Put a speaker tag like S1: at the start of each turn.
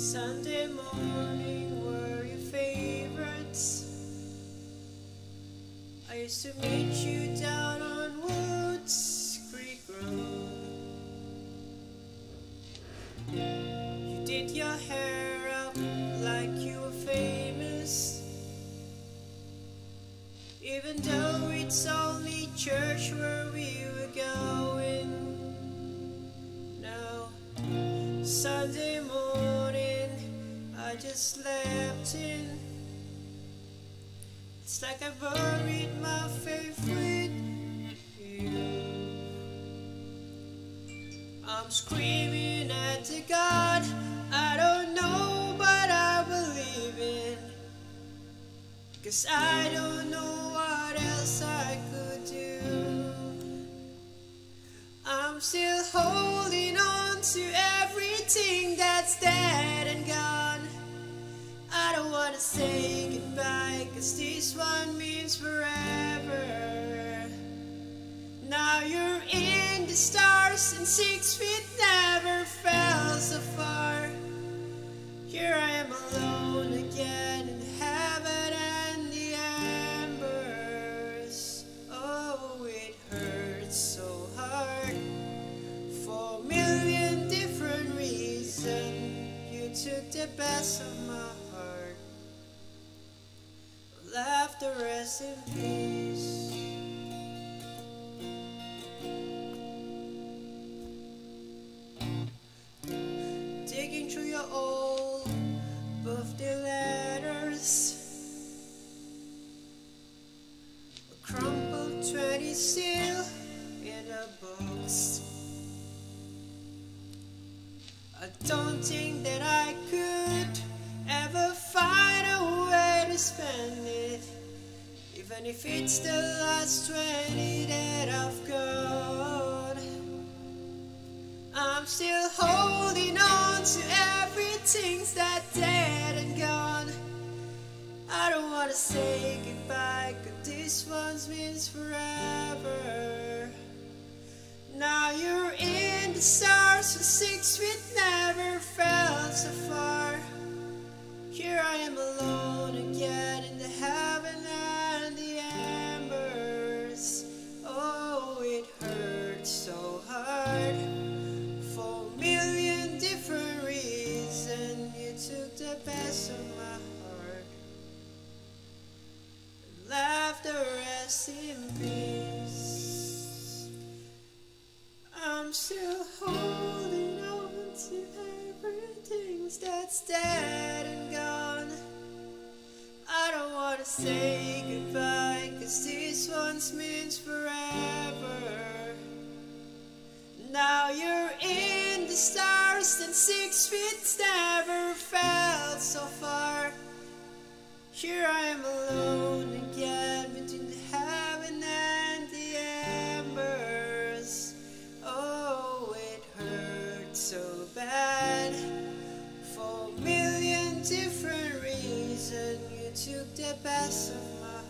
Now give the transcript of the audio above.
S1: Sunday morning were your favorites. I used to meet you down on Woods Creek Road. You did your hair up like you were famous. Even though it's only church where we were going. Now, Sunday morning just slept in. It's like I buried my faith with you. I'm screaming at the God I don't know, but I believe in. Cause I don't know what else I could do. I'm still holding on to everything that's dead and gone. I don't wanna say goodbye, cause this one means forever. Now you're in the stars, and six feet never fell so far. Here I am alone again in heaven and the embers. Oh, it hurts so hard for a million different reasons. You took the best of my heart. The rest in peace. Digging through your old birthday letters. A crumpled 20 seal in a box. I don't think that I Even if it's the last 20 that I've got. I'm still holding on to everything that's dead and gone. I don't wanna say goodbye, cause this one means forever. Now you're in the stars, so six feet rest in peace. I'm still holding on to everything that's dead and gone. I don't wanna say goodbye, cause this one means forever. Now you're in the stars, and six feet never felt so far. Here I am alone for a million different reasons. You took the best of my